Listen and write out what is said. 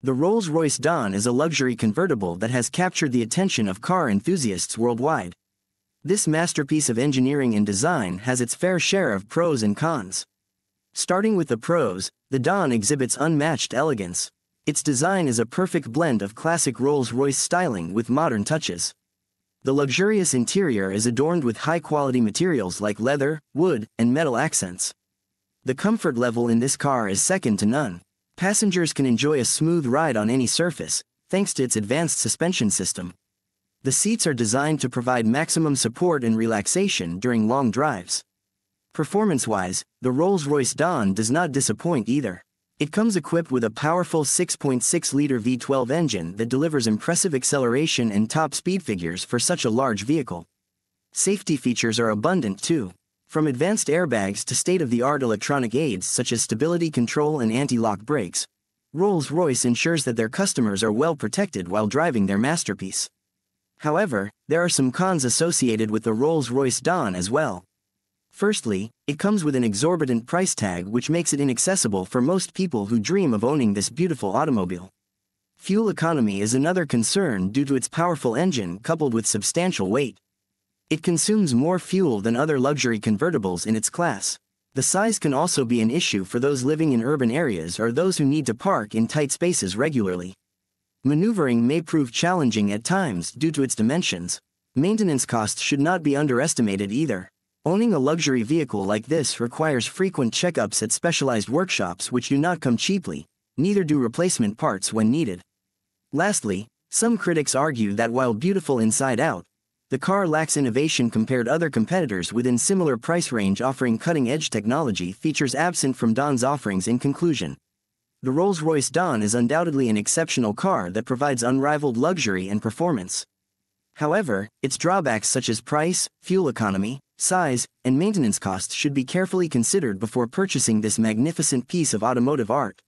The Rolls-Royce Dawn is a luxury convertible that has captured the attention of car enthusiasts worldwide. This masterpiece of engineering and design has its fair share of pros and cons. Starting with the pros, the Dawn exhibits unmatched elegance. Its design is a perfect blend of classic Rolls-Royce styling with modern touches. The luxurious interior is adorned with high-quality materials like leather, wood, and metal accents. The comfort level in this car is second to none. Passengers can enjoy a smooth ride on any surface, thanks to its advanced suspension system. The seats are designed to provide maximum support and relaxation during long drives. Performance-wise, the Rolls-Royce Dawn does not disappoint either. It comes equipped with a powerful 6.6-liter V12 engine that delivers impressive acceleration and top speed figures for such a large vehicle. Safety features are abundant too. From advanced airbags to state-of-the-art electronic aids such as stability control and anti-lock brakes, Rolls-Royce ensures that their customers are well protected while driving their masterpiece. However, there are some cons associated with the Rolls-Royce Dawn as well. Firstly, it comes with an exorbitant price tag which makes it inaccessible for most people who dream of owning this beautiful automobile. Fuel economy is another concern due to its powerful engine coupled with substantial weight. It consumes more fuel than other luxury convertibles in its class. The size can also be an issue for those living in urban areas or those who need to park in tight spaces regularly. Maneuvering may prove challenging at times due to its dimensions. Maintenance costs should not be underestimated either. Owning a luxury vehicle like this requires frequent checkups at specialized workshops which do not come cheaply, neither do replacement parts when needed. Lastly, some critics argue that while beautiful inside out, the car lacks innovation compared other competitors within similar price range offering cutting-edge technology features absent from Dawn's offerings in conclusion. The Rolls-Royce Dawn is undoubtedly an exceptional car that provides unrivaled luxury and performance. However, its drawbacks such as price, fuel economy, size, and maintenance costs should be carefully considered before purchasing this magnificent piece of automotive art.